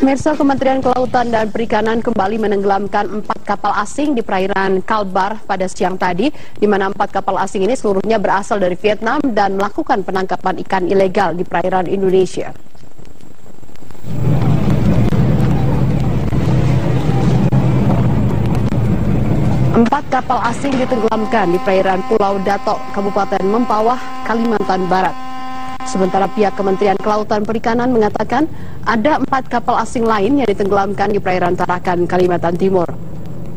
Pemirsa Kementerian Kelautan dan Perikanan kembali menenggelamkan empat kapal asing di perairan Kalbar pada siang tadi, di mana empat kapal asing ini seluruhnya berasal dari Vietnam dan melakukan penangkapan ikan ilegal di perairan Indonesia. Empat kapal asing ditenggelamkan di perairan Pulau Datok, Kabupaten Mempawah, Kalimantan Barat. Sementara pihak Kementerian Kelautan Perikanan mengatakan ada empat kapal asing lain yang ditenggelamkan di perairan Tarakan, Kalimantan Timur.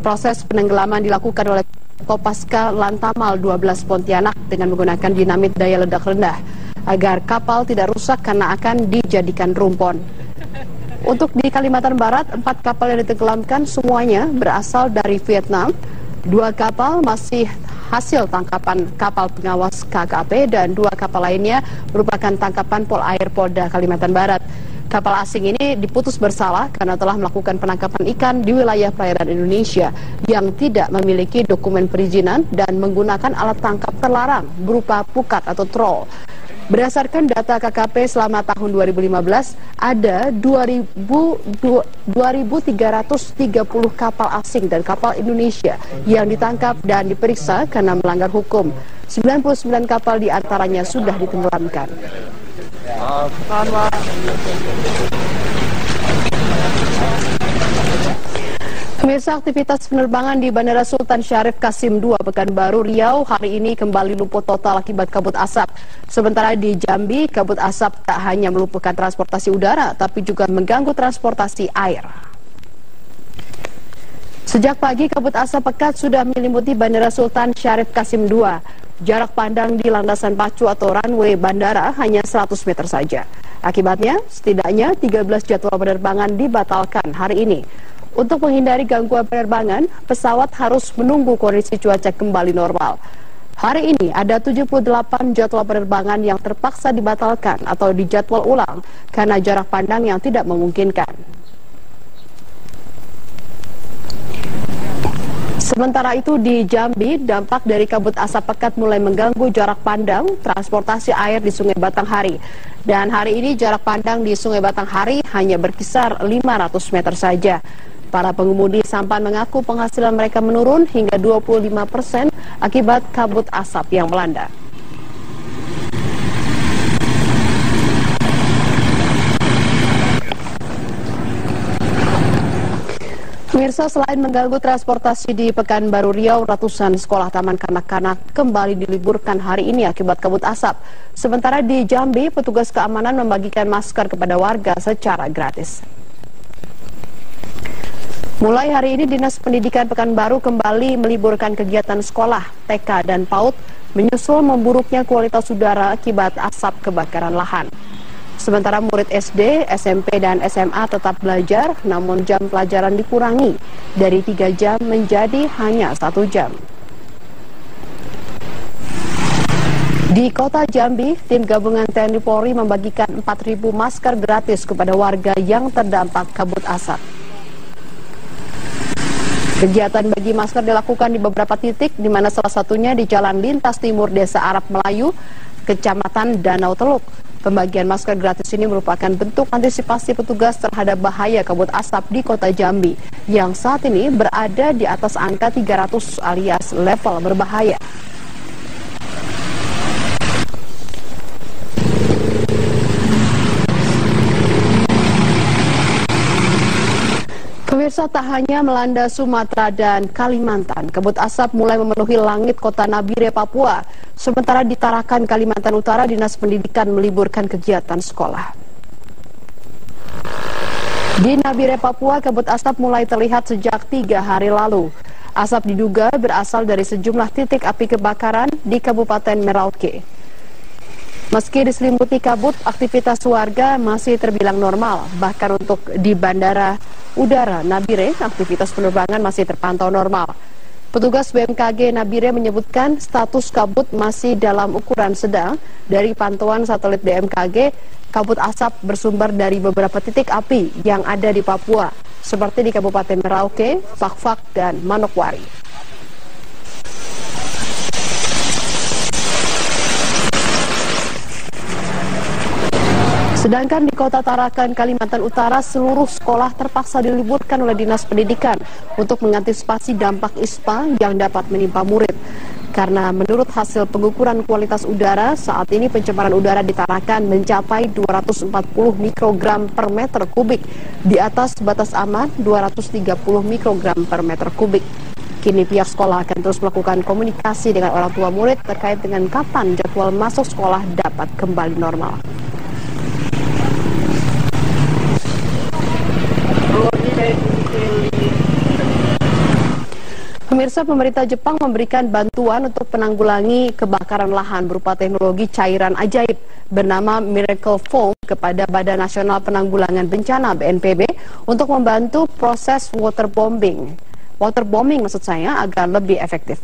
Proses penenggelaman dilakukan oleh Kopaska Lantamal 12 Pontianak dengan menggunakan dinamit daya ledak rendah agar kapal tidak rusak karena akan dijadikan rumpon. Untuk di Kalimantan Barat, empat kapal yang ditenggelamkan semuanya berasal dari Vietnam. Dua kapal masih hasil tangkapan kapal pengawas KKP dan dua kapal lainnya merupakan tangkapan Pol Air Polda Kalimantan Barat. Kapal asing ini diputus bersalah karena telah melakukan penangkapan ikan di wilayah perairan Indonesia yang tidak memiliki dokumen perizinan dan menggunakan alat tangkap terlarang berupa pukat atau troll. Berdasarkan data KKP selama tahun 2015, ada 2.330 kapal asing dan kapal Indonesia yang ditangkap dan diperiksa karena melanggar hukum. 99 kapal di antaranya sudah ditenggelamkan. Pemirsa aktivitas penerbangan di Bandara Sultan Syarif Kasim II Pekanbaru Riau hari ini kembali luput total akibat kabut asap. Sementara di Jambi, kabut asap tak hanya melumpuhkan transportasi udara, tapi juga mengganggu transportasi air. Sejak pagi, kabut asap pekat sudah menyelimuti Bandara Sultan Syarif Kasim II. Jarak pandang di landasan pacu atau runway bandara hanya 100 meter saja. Akibatnya, setidaknya 13 jadwal penerbangan dibatalkan hari ini. Untuk menghindari gangguan penerbangan, pesawat harus menunggu kondisi cuaca kembali normal. Hari ini ada 78 jadwal penerbangan yang terpaksa dibatalkan atau dijadwal ulang karena jarak pandang yang tidak memungkinkan. Sementara itu di Jambi, dampak dari kabut asap pekat mulai mengganggu jarak pandang transportasi air di Sungai Batanghari. Dan hari ini jarak pandang di Sungai Batanghari hanya berkisar 500 meter saja. Para pengemudi sampan mengaku penghasilan mereka menurun hingga 25 persen akibat kabut asap yang melanda. Pemirsa, selain mengganggu transportasi di Pekanbaru Riau, ratusan sekolah taman kanak-kanak kembali diliburkan hari ini akibat kabut asap. Sementara di Jambi, petugas keamanan membagikan masker kepada warga secara gratis. Mulai hari ini Dinas Pendidikan Pekanbaru kembali meliburkan kegiatan sekolah, TK, dan PAUD menyusul memburuknya kualitas udara akibat asap kebakaran lahan. Sementara murid SD, SMP, dan SMA tetap belajar, namun jam pelajaran dikurangi dari 3 jam menjadi hanya satu jam. Di kota Jambi, tim gabungan TNI Polri membagikan 4.000 masker gratis kepada warga yang terdampak kabut asap. Kegiatan bagi masker dilakukan di beberapa titik, di mana salah satunya di Jalan Lintas Timur Desa Arab Melayu, Kecamatan Danau Teluk. Pembagian masker gratis ini merupakan bentuk antisipasi petugas terhadap bahaya kabut asap di kota Jambi, yang saat ini berada di atas angka 300 alias level berbahaya. Pemirsa tak hanya melanda Sumatera dan Kalimantan, kabut asap mulai memenuhi langit kota Nabire, Papua. Sementara di Tarakan, Kalimantan Utara, Dinas Pendidikan meliburkan kegiatan sekolah. Di Nabire, Papua, kabut asap mulai terlihat sejak tiga hari lalu. Asap diduga berasal dari sejumlah titik api kebakaran di Kabupaten Merauke. Meski diselimuti kabut, aktivitas warga masih terbilang normal. Bahkan untuk di Bandara Udara Nabire, aktivitas penerbangan masih terpantau normal. Petugas BMKG Nabire menyebutkan status kabut masih dalam ukuran sedang. Dari pantauan satelit BMKG, kabut asap bersumber dari beberapa titik api yang ada di Papua, seperti di Kabupaten Merauke, Fakfak, dan Manokwari. Sedangkan di kota Tarakan, Kalimantan Utara, seluruh sekolah terpaksa diliburkan oleh Dinas Pendidikan untuk mengantisipasi dampak ISPA yang dapat menimpa murid. Karena menurut hasil pengukuran kualitas udara, saat ini pencemaran udara di Tarakan mencapai 240 mikrogram per meter kubik, di atas batas aman 230 mikrogram per meter kubik. Kini pihak sekolah akan terus melakukan komunikasi dengan orang tua murid terkait dengan kapan jadwal masuk sekolah dapat kembali normal. Pemirsa pemerintah Jepang memberikan bantuan untuk penanggulangi kebakaran lahan berupa teknologi cairan ajaib bernama Miracle Foam kepada Badan Nasional Penanggulangan Bencana BNPB untuk membantu proses waterbombing waterbombing maksud saya agar lebih efektif.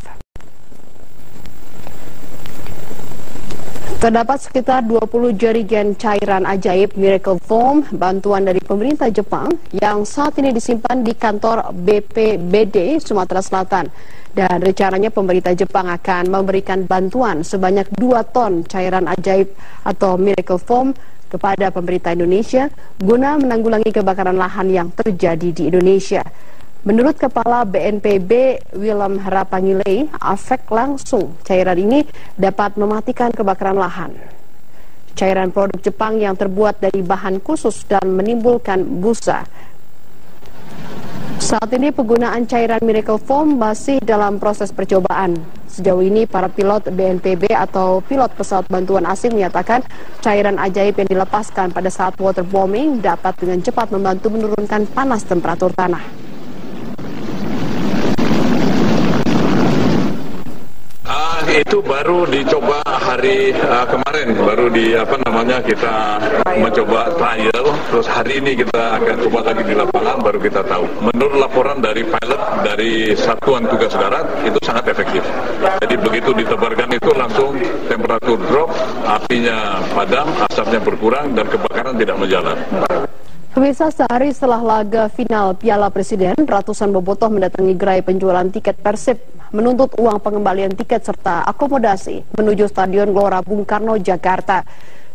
Terdapat sekitar 20 jerigen cairan ajaib Miracle Foam bantuan dari pemerintah Jepang yang saat ini disimpan di kantor BPBD Sumatera Selatan. Dan rencananya pemerintah Jepang akan memberikan bantuan sebanyak 2 ton cairan ajaib atau Miracle Foam kepada pemerintah Indonesia guna menanggulangi kebakaran lahan yang terjadi di Indonesia. Menurut Kepala BNPB Willem Harapangile, efek langsung cairan ini dapat mematikan kebakaran lahan. Cairan produk Jepang yang terbuat dari bahan khusus dan menimbulkan busa. Saat ini penggunaan cairan Miracle Foam masih dalam proses percobaan. Sejauh ini para pilot BNPB atau pilot pesawat bantuan asing menyatakan cairan ajaib yang dilepaskan pada saat waterbombing dapat dengan cepat membantu menurunkan panas temperatur tanah. Itu baru dicoba hari uh, kemarin. Baru di apa namanya kita mencoba trial. Terus hari ini kita akan coba lagi di lapangan baru kita tahu. Menurut laporan dari pilot dari satuan tugas darat itu sangat efektif. Jadi begitu ditebarkan itu langsung temperatur drop apinya padam asapnya berkurang dan kebakaran tidak menjalar. Pemirsa sehari setelah laga final Piala Presiden, ratusan bobotoh mendatangi gerai penjualan tiket Persib menuntut uang pengembalian tiket serta akomodasi menuju Stadion Gelora Bung Karno, Jakarta.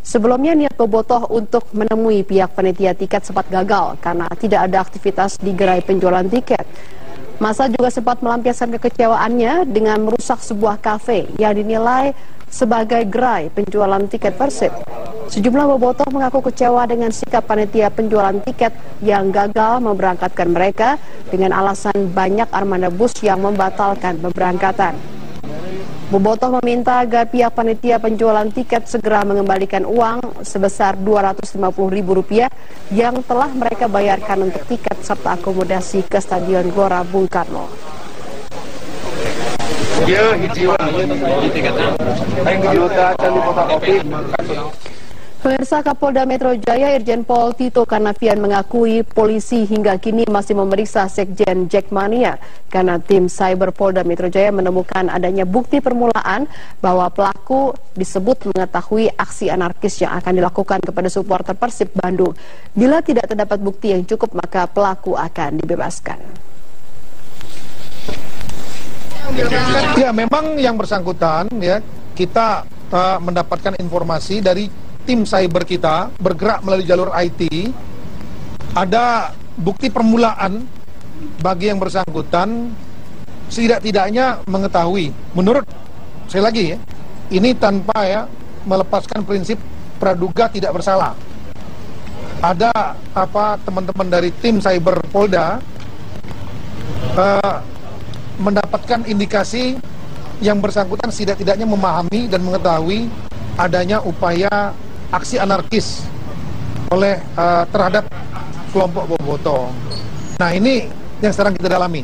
Sebelumnya niat bobotoh untuk menemui pihak panitia tiket sempat gagal karena tidak ada aktivitas di gerai penjualan tiket. Masa juga sempat melampiaskan kekecewaannya dengan merusak sebuah kafe yang dinilai sebagai gerai penjualan tiket Persib. Sejumlah bobotoh mengaku kecewa dengan sikap panitia penjualan tiket yang gagal memberangkatkan mereka dengan alasan banyak armada bus yang membatalkan pemberangkatan. Bobotoh meminta agar pihak panitia penjualan tiket segera mengembalikan uang sebesar Rp250.000 yang telah mereka bayarkan untuk tiket serta akomodasi ke Stadion Gelora Bung Karno. Ya, Pemirsa Kapolda Metro Jaya Irjen Pol Tito Karnavian mengakui polisi hingga kini masih memeriksa Sekjen Jackmania karena tim Cyber Polda Metro Jaya menemukan adanya bukti permulaan bahwa pelaku disebut mengetahui aksi anarkis yang akan dilakukan kepada supporter Persib Bandung. Bila tidak terdapat bukti yang cukup maka pelaku akan dibebaskan. Ya memang yang bersangkutan ya kita uh, mendapatkan informasi dari tim cyber kita bergerak melalui jalur IT ada bukti permulaan bagi yang bersangkutan setidak-tidaknya mengetahui. Menurut saya lagi ya ini tanpa ya melepaskan prinsip praduga tidak bersalah. Ada apa teman-teman dari tim cyber Polda uh, mendapatkan indikasi yang bersangkutan setidak-tidaknya memahami dan mengetahui adanya upaya aksi anarkis oleh uh, terhadap kelompok Boboto. Nah ini yang sekarang kita dalami.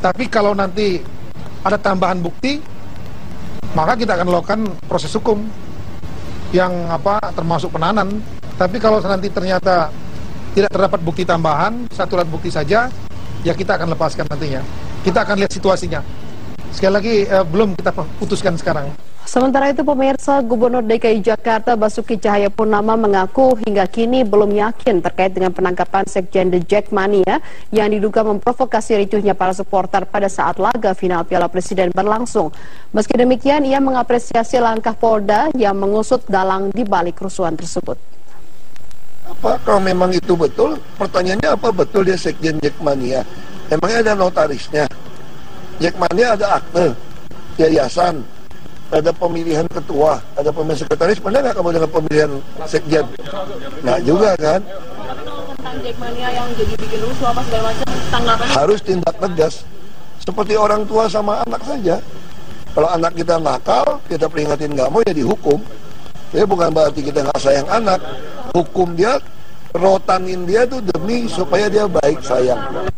Tapi kalau nanti ada tambahan bukti, maka kita akan melakukan proses hukum yang apa termasuk penahanan. Tapi kalau nanti ternyata tidak terdapat bukti tambahan, satu alat bukti saja, ya kita akan lepaskan nantinya. Kita akan lihat situasinya. Sekali lagi eh, belum kita putuskan sekarang. Sementara itu pemirsa Gubernur DKI Jakarta Basuki Cahayapurnama mengaku hingga kini belum yakin terkait dengan penangkapan Sekjen The Jackmania yang diduga memprovokasi ricuhnya para supporter pada saat laga final Piala Presiden berlangsung. Meski demikian ia mengapresiasi langkah Polda yang mengusut dalang di balik kerusuhan tersebut. apa kalau memang itu betul pertanyaannya apa betul dia sekjen Jackmania emangnya ada notarisnya Jackmania ada akte yayasan ada pemilihan ketua ada pemilihan sekretaris pernah nggak kamu dengan pemilihan sekjen? Nggak juga kan? Tentang Jackmania yang jadi bikin rusuh apa segala macam tanggapannya? Harus tindak tegas. Seperti orang tua sama anak saja. Kalau anak kita nakal kita peringatin nggak mau ya dihukum. Ya bukan berarti kita nggak sayang anak. Hukum dia rotanin dia tuh demi supaya dia baik sayang